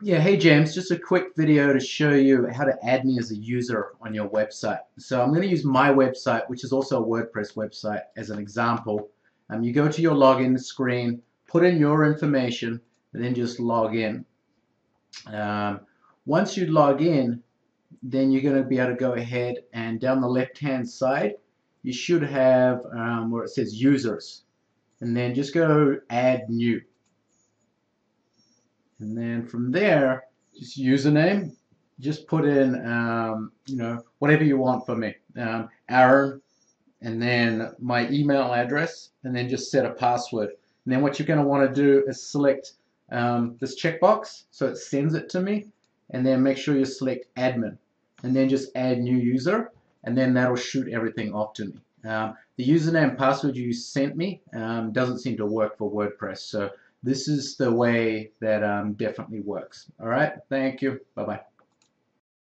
Yeah, hey James, just a quick video to show you how to add me as a user on your website. So I'm going to use my website, which is also a WordPress website, as an example. Um, you go to your login screen, put in your information, and then just log in. Um, once you log in, then you're going to be able to go ahead and down the left hand side, you should have um, where it says users. And then just go add new. And then from there, just username, just put in, um, you know, whatever you want for me. Um, Aaron, and then my email address, and then just set a password. And then what you're going to want to do is select um, this checkbox so it sends it to me, and then make sure you select admin, and then just add new user, and then that'll shoot everything off to me. Um, the username and password you sent me um, doesn't seem to work for WordPress, so this is the way that um, definitely works. All right, thank you. Bye bye.